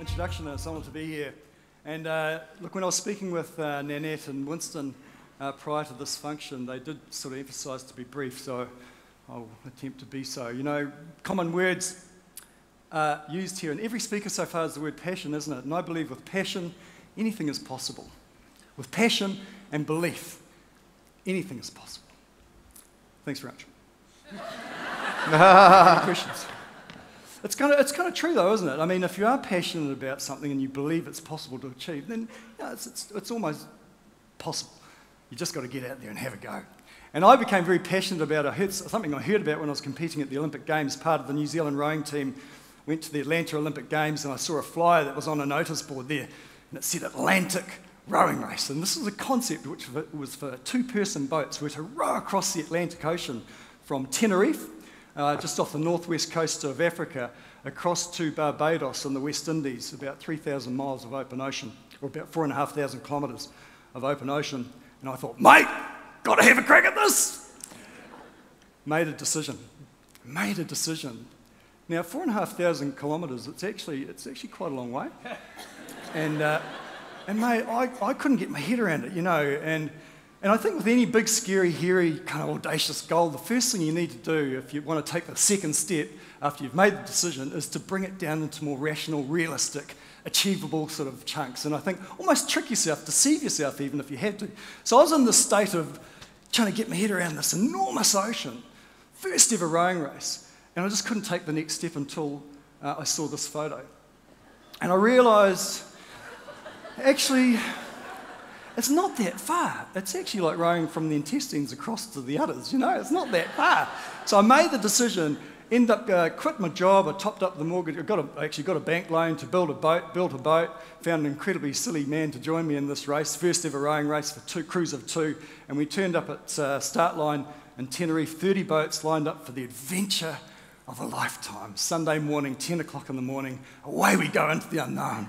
introduction. It's an honour to be here. And uh, look, when I was speaking with uh, Nanette and Winston uh, prior to this function, they did sort of emphasise to be brief, so I'll attempt to be so. You know, common words uh, used here, and every speaker so far is the word passion, isn't it? And I believe with passion, anything is possible. With passion and belief, anything is possible. Thanks very much. Questions? It's kind, of, it's kind of true, though, isn't it? I mean, if you are passionate about something and you believe it's possible to achieve, then you know, it's, it's, it's almost possible. You just got to get out there and have a go. And I became very passionate about heard, something I heard about when I was competing at the Olympic Games. Part of the New Zealand rowing team went to the Atlanta Olympic Games, and I saw a flyer that was on a notice board there, and it said Atlantic Rowing Race. And this was a concept which was for two person boats were to row across the Atlantic Ocean from Tenerife uh, just off the northwest coast of Africa, across to Barbados in the West Indies, about 3,000 miles of open ocean, or about 4,500 kilometres of open ocean. And I thought, mate, got to have a crack at this. Made a decision. Made a decision. Now, 4,500 kilometres, it's actually, it's actually quite a long way. and, uh, and mate, I, I couldn't get my head around it, you know. And and I think with any big, scary, hairy, kind of audacious goal, the first thing you need to do if you want to take the second step after you've made the decision is to bring it down into more rational, realistic, achievable sort of chunks. And I think almost trick yourself, deceive yourself even if you had to. So I was in this state of trying to get my head around this enormous ocean, first ever rowing race. And I just couldn't take the next step until uh, I saw this photo. And I realised actually, it's not that far. It's actually like rowing from the intestines across to the udders, you know, it's not that far. So I made the decision, end up, uh, quit my job, I topped up the mortgage, I got a, actually got a bank loan to build a boat, built a boat, found an incredibly silly man to join me in this race, first ever rowing race for two, crews of two, and we turned up at uh, start line in Tenerife, 30 boats lined up for the adventure of a lifetime. Sunday morning, 10 o'clock in the morning, away we go into the unknown.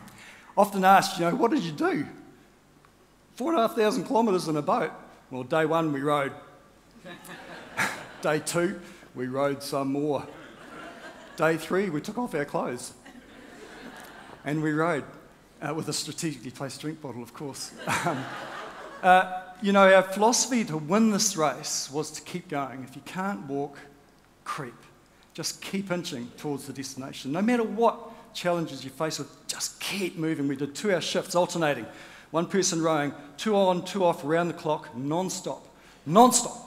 Often asked, you know, what did you do? Four and a half thousand kilometres in a boat. Well, day one we rowed. day two, we rowed some more. Day three, we took off our clothes. And we rowed uh, with a strategically placed drink bottle, of course. Um, uh, you know, our philosophy to win this race was to keep going. If you can't walk, creep. Just keep inching towards the destination. No matter what challenges you face with, just keep moving. We did two hour shifts alternating one person rowing, two on, two off, round the clock, non stop. Non stop.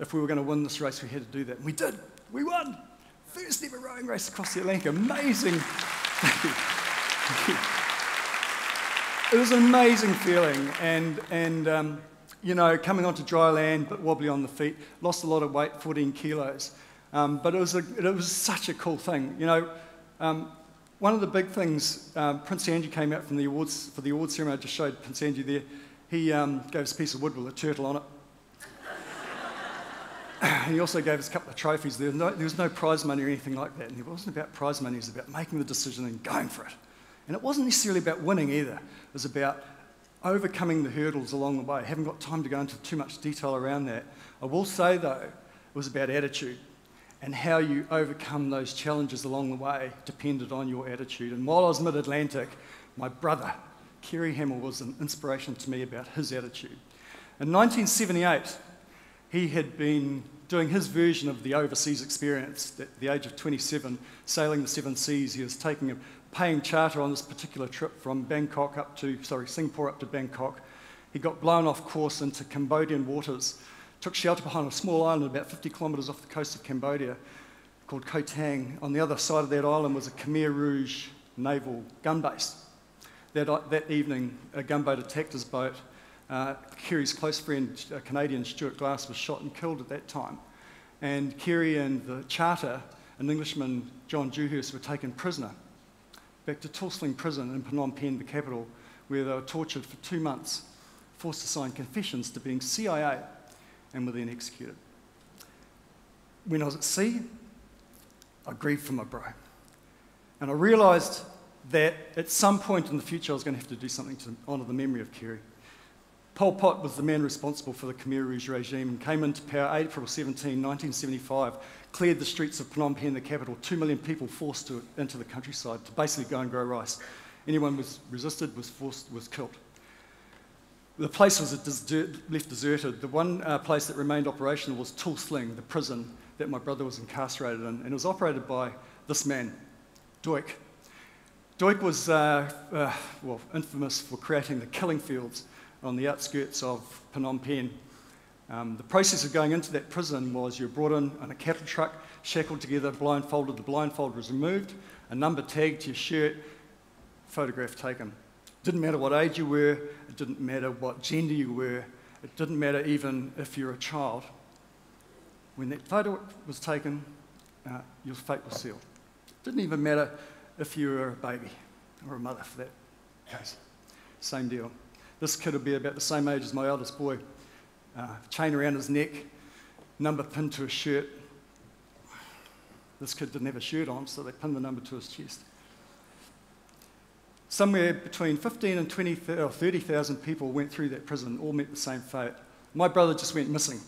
If we were going to win this race, we had to do that. And we did. We won. First ever rowing race across the Atlantic. Amazing. it was an amazing feeling. And, and um, you know, coming onto dry land, but wobbly on the feet, lost a lot of weight, 14 kilos. Um, but it was, a, it was such a cool thing. You know, um, one of the big things, um, Prince Andrew came out from the awards, for the awards ceremony, I just showed Prince Andrew there. He um, gave us a piece of wood with a turtle on it. he also gave us a couple of trophies. There was, no, there was no prize money or anything like that. And it wasn't about prize money, it was about making the decision and going for it. And it wasn't necessarily about winning either. It was about overcoming the hurdles along the way. I haven't got time to go into too much detail around that. I will say, though, it was about attitude and how you overcome those challenges along the way depended on your attitude. And while I was mid Atlantic, my brother, Kerry Hamill, was an inspiration to me about his attitude. In 1978, he had been doing his version of the overseas experience at the age of 27, sailing the seven seas. He was taking a paying charter on this particular trip from Bangkok up to, sorry, Singapore up to Bangkok. He got blown off course into Cambodian waters took shelter behind a small island about 50 kilometres off the coast of Cambodia called Koh Tang. On the other side of that island was a Khmer Rouge naval gun base. That, uh, that evening, a gunboat attacked his boat. Uh, Kerry's close friend, uh, Canadian Stuart Glass, was shot and killed at that time. And Kerry and the charter, an Englishman, John Dewhurst, were taken prisoner back to Tuol prison in Phnom Penh, the capital, where they were tortured for two months, forced to sign confessions to being CIA and were then executed. When I was at sea, I grieved for my bro. And I realised that at some point in the future I was going to have to do something to honour the memory of Kerry. Pol Pot was the man responsible for the Khmer Rouge regime and came into power April 17, 1975, cleared the streets of Phnom Penh, the capital, two million people forced to, into the countryside to basically go and grow rice. Anyone was resisted was forced, was killed. The place was desert, left deserted. The one uh, place that remained operational was Tuol Sleng, the prison that my brother was incarcerated in, and it was operated by this man, Duch. Duch was uh, uh, well, infamous for creating the killing fields on the outskirts of Phnom Penh. Um, the process of going into that prison was you were brought in on a cattle truck, shackled together, blindfolded. The blindfold was removed, a number tagged to your shirt, photograph taken. Didn't matter what age you were, it didn't matter what gender you were, it didn't matter even if you're a child. When that photo was taken, uh, your fate was sealed. It didn't even matter if you were a baby or a mother for that case. Same deal. This kid would be about the same age as my eldest boy. Uh, chain around his neck, number pinned to his shirt. This kid didn't have a shirt on, so they pinned the number to his chest. Somewhere between 15 and 20 or 30,000 people went through that prison, all met the same fate. My brother just went missing.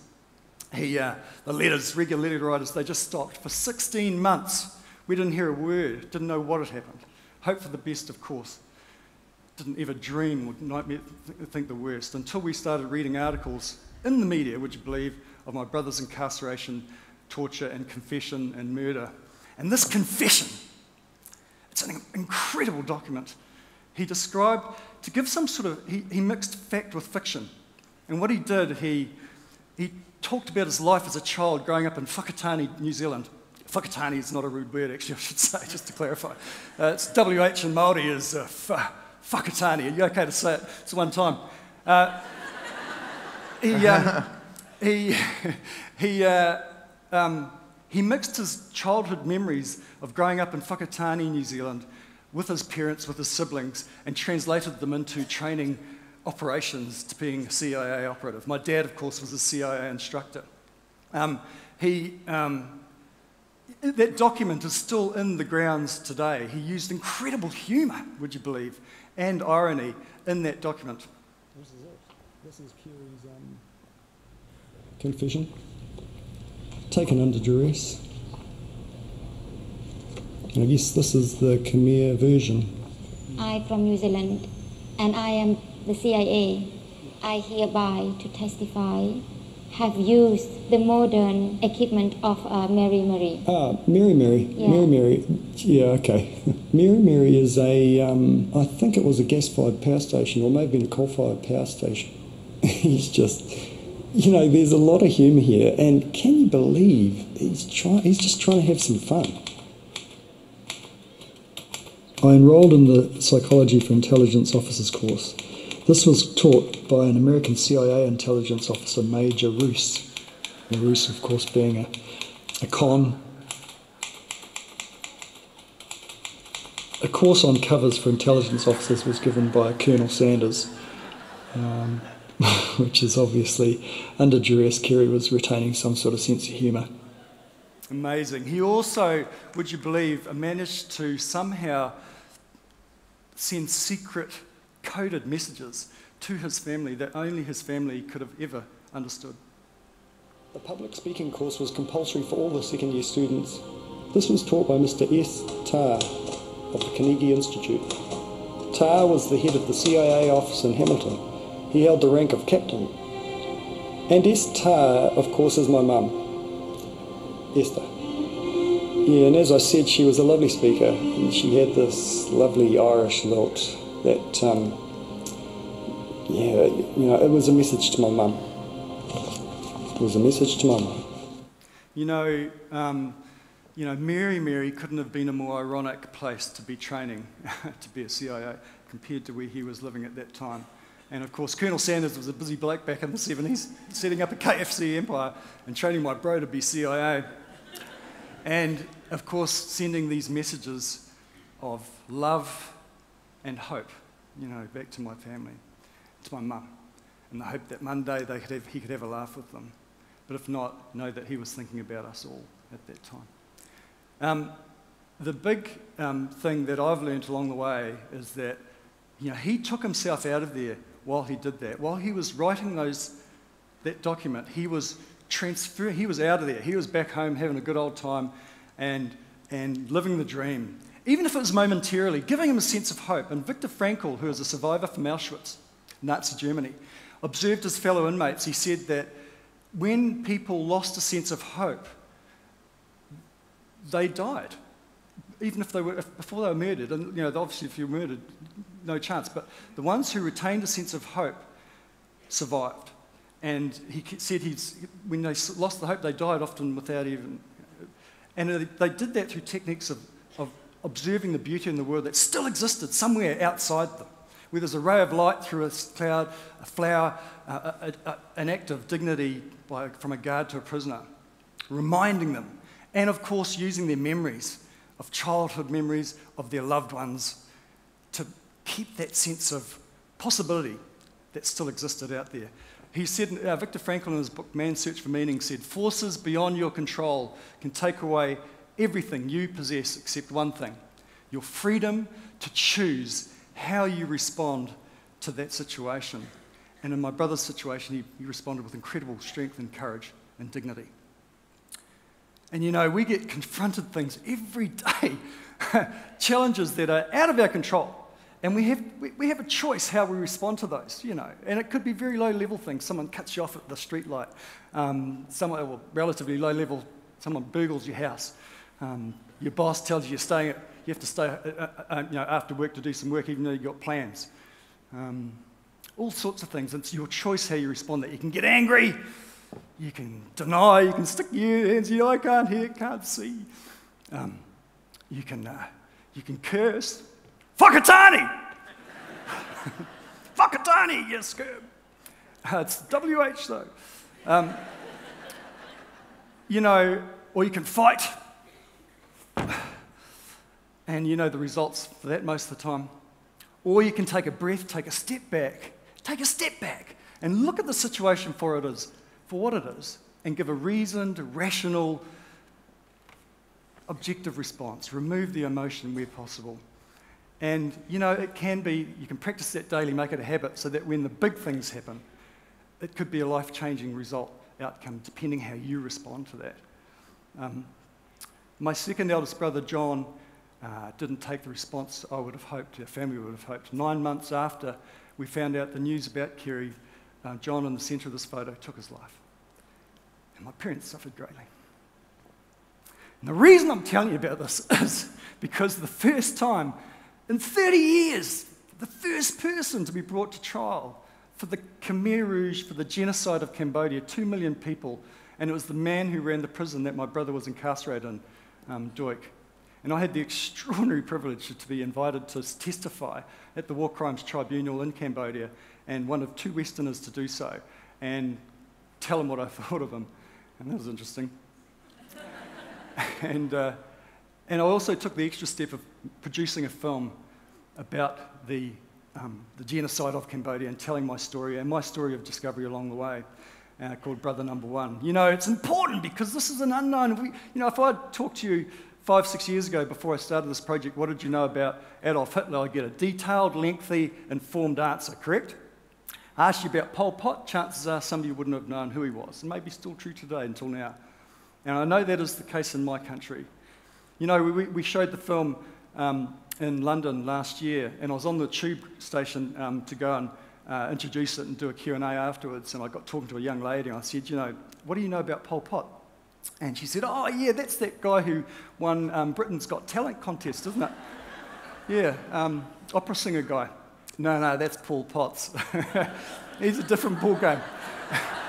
He, uh, the letters, regular letter writers, they just stopped. For 16 months, we didn't hear a word, didn't know what had happened. Hope for the best, of course. Didn't ever dream or nightmare, think the worst until we started reading articles in the media, would you believe, of my brother's incarceration, torture, and confession and murder. And this confession, it's an incredible document he described, to give some sort of, he, he mixed fact with fiction. And what he did, he, he talked about his life as a child growing up in Whakatane, New Zealand. Whakatane is not a rude word, actually, I should say, just to clarify. Uh, it's WH in Māori is uh, Whakatane. Are you okay to say it? It's one time. Uh, he, uh, he, he, um, he mixed his childhood memories of growing up in Whakatane, New Zealand, with his parents, with his siblings, and translated them into training operations to being a CIA operative. My dad, of course, was a CIA instructor. Um, he, um, that document is still in the grounds today. He used incredible humour, would you believe, and irony in that document. This is it. This is Kerry's um, confession, taken under duress. I guess this is the Khmer version. I from New Zealand, and I am the CIA. I hereby to testify have used the modern equipment of uh, Meremere. Ah, Meremere. Yeah. Meremere. Yeah, okay. Meremere is a, um, I think it was a gas fired power station or maybe a coal fired power station. he's just, you know, there's a lot of humour here, and can you believe he's, try, he's just trying to have some fun? I enrolled in the Psychology for Intelligence Officers course. This was taught by an American CIA intelligence officer, Major Roos. Roos, of course, being a, a con. A course on covers for intelligence officers was given by Colonel Sanders, um, which is obviously under duress. Kerry was retaining some sort of sense of humour. Amazing. He also, would you believe, managed to somehow send secret coded messages to his family that only his family could have ever understood. The public speaking course was compulsory for all the second year students. This was taught by Mr. S. Tarr of the Carnegie Institute. Tarr was the head of the CIA office in Hamilton. He held the rank of captain. And S. Tarr, of course, is my mum, Esther. Yeah, and as I said, she was a lovely speaker. And she had this lovely Irish lilt that, um, yeah, you know, it was a message to my mum. It was a message to my mum. You know, um, you know, Meremere couldn't have been a more ironic place to be training to be a CIA compared to where he was living at that time. And of course, Colonel Sanders was a busy bloke back in the 70s, setting up a KFC empire and training my bro to be CIA. And of course, sending these messages of love and hope, you know, back to my family, to my mum, and the hope that Monday they could have, he could have a laugh with them. But if not, know that he was thinking about us all at that time. Um, the big um, thing that I've learned along the way is that you know, he took himself out of there while he did that. While he was writing those, that document, he was transfer, he was out of there. He was back home having a good old time and, and living the dream. Even if it was momentarily, giving him a sense of hope. And Viktor Frankl, who was a survivor from Auschwitz, Nazi Germany, observed his fellow inmates. He said that when people lost a sense of hope, they died even if they were if, before they were murdered, and you know, obviously if you're murdered, no chance. But the ones who retained a sense of hope survived. And he said he's, when they lost the hope, they died often without even. And they did that through techniques of, of observing the beauty in the world that still existed somewhere outside them. Where there's a ray of light through a cloud, a flower, a, a, a, an act of dignity by, from a guard to a prisoner, reminding them. And of course, using their memories of childhood memories of their loved ones to keep that sense of possibility that still existed out there. He said, uh, Viktor Frankl in his book Man's Search for Meaning said, Forces beyond your control can take away everything you possess except one thing your freedom to choose how you respond to that situation. And in my brother's situation, he, he responded with incredible strength and courage and dignity. And you know, we get confronted things every day, challenges that are out of our control. And we have, we, have a choice how we respond to those, you know. And it could be very low level things. Someone cuts you off at the street light. Um, someone, well, relatively low level, someone burgles your house. Um, your boss tells you you're staying at, you have to stay uh, uh, uh, you know, after work to do some work even though you've got plans. Um, all sorts of things. It's your choice how you respond that. You can get angry, you can deny, you can stick your hands, you know, I can't hear, can't see. Um, you, can, uh, you can curse. Whakatane! Whakatane, yes, uh, it's WH though. Um, you know, or you can fight. And you know the results for that most of the time. Or you can take a breath, take a step back, take a step back, and look at the situation for it is for what it is and give a reasoned, rational, objective response. Remove the emotion where possible. And you know, it can be, you can practice that daily, make it a habit so that when the big things happen, it could be a life changing result, outcome, depending how you respond to that. Um, my second eldest brother, John, uh, didn't take the response I would have hoped, our family would have hoped. Nine months after we found out the news about Kerry, uh, John in the centre of this photo took his life. And my parents suffered greatly. And the reason I'm telling you about this is because the first time in 30 years, the first person to be brought to trial for the Khmer Rouge, for the genocide of Cambodia, two million people, and it was the man who ran the prison that my brother was incarcerated in, um, Duch. And I had the extraordinary privilege to be invited to testify at the War Crimes Tribunal in Cambodia and one of two Westerners to do so and tell him what I thought of him. And that was interesting. and, uh, and I also took the extra step of producing a film about the, um, the genocide of Cambodia and telling my story and my story of discovery along the way. Uh, called Brother Number One. You know, it's important because this is an unknown. We, you know, if I talked to you five, six years ago before I started this project, what did you know about Adolf Hitler? I'd get a detailed, lengthy, informed answer, correct? I asked you about Pol Pot, chances are some of you wouldn't have known who he was, and maybe still true today until now. And I know that is the case in my country. You know, we, we showed the film um, in London last year, and I was on the tube station um, to go and uh, introduce it and do a Q&A afterwards, and I got talking to a young lady, and I said, you know, what do you know about Pol Pot? And she said, oh, yeah, that's that guy who won um, Britain's Got Talent contest, isn't it? yeah, um, opera singer guy. No, no, that's Paul Potts. He's a different ball game.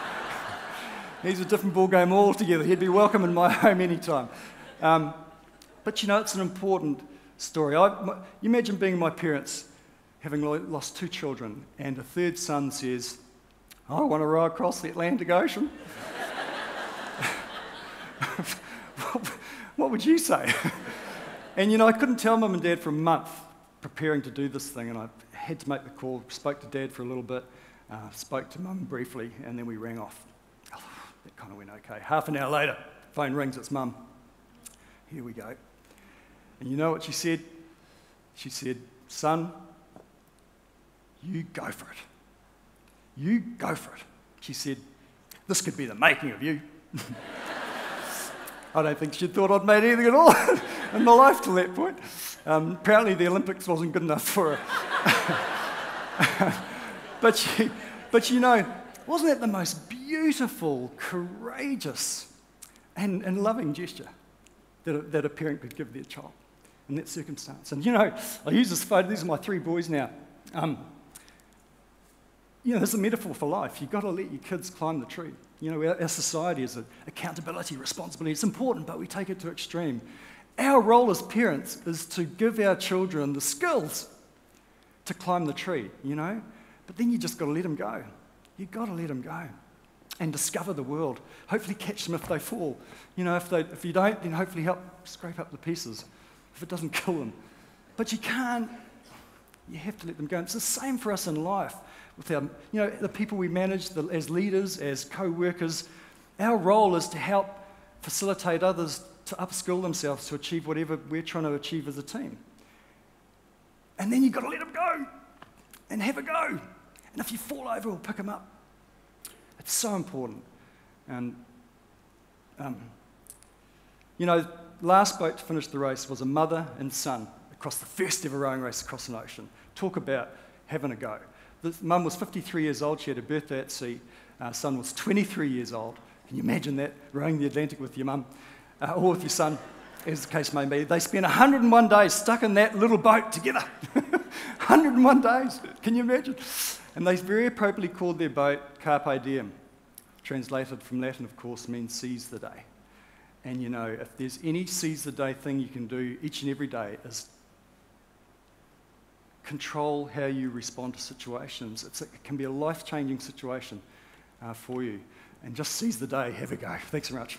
He's a different ball game altogether. He'd be welcome in my home anytime. Um, but you know, it's an important story. I, my, you imagine being my parents, having lost two children, and a third son says, I want to row across the Atlantic Ocean. what would you say? and you know, I couldn't tell mum and dad for a month preparing to do this thing, and I had to make the call, spoke to dad for a little bit, uh, spoke to mum briefly, and then we rang off. Oh, that kind of went okay. Half an hour later, phone rings, it's mum. Here we go. And you know what she said? She said, Son, you go for it. You go for it. She said, This could be the making of you. I don't think she thought I'd made anything at all in my life till that point. Um, apparently, the Olympics wasn't good enough for her. but, she, but you know, wasn't that the most beautiful, courageous, and, and loving gesture that a, that a parent could give their child in that circumstance? And you know, I use this photo, these are my three boys now. Um, you know, there's a metaphor for life. You've got to let your kids climb the tree. You know, our, our society is accountability, responsibility. It's important, but we take it to extreme. Our role as parents is to give our children the skills to climb the tree, you know? But then you just got to let them go. You've got to let them go and discover the world. Hopefully, catch them if they fall. You know, if, they, if you don't, then hopefully help scrape up the pieces if it doesn't kill them. But you can't, you have to let them go. It's the same for us in life with our, you know, the people we manage the, as leaders, as co workers. Our role is to help facilitate others to upskill themselves to achieve whatever we're trying to achieve as a team. And then you've got to let them go and have a go. And if you fall over, we'll pick them up. It's so important. And, um, you know, last boat to finish the race was a mother and son across the first ever rowing race across an ocean. Talk about having a go. The mum was 53 years old. She had a birthday at sea. Our son was 23 years old. Can you imagine that, rowing the Atlantic with your mum uh, or with your son, as the case may be? They spent 101 days stuck in that little boat together. 101 days. Can you imagine? And they very appropriately called their boat Carpe Diem. Translated from Latin, of course, means seize the day. And you know, if there's any seize the day thing you can do each and every day, is control how you respond to situations. It's, it can be a life changing situation uh, for you. And just seize the day, have a go. Thanks very much.